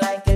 like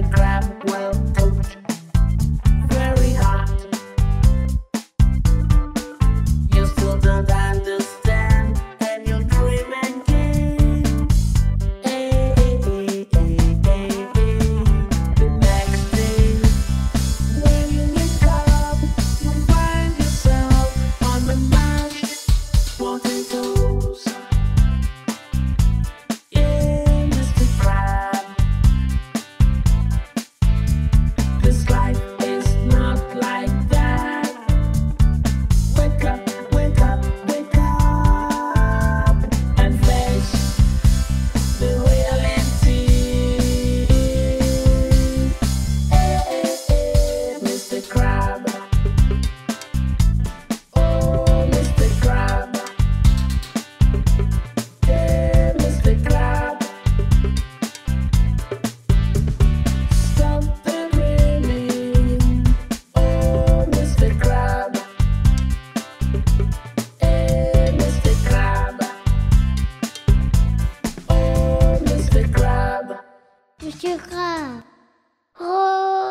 Monsieur Gras. Oh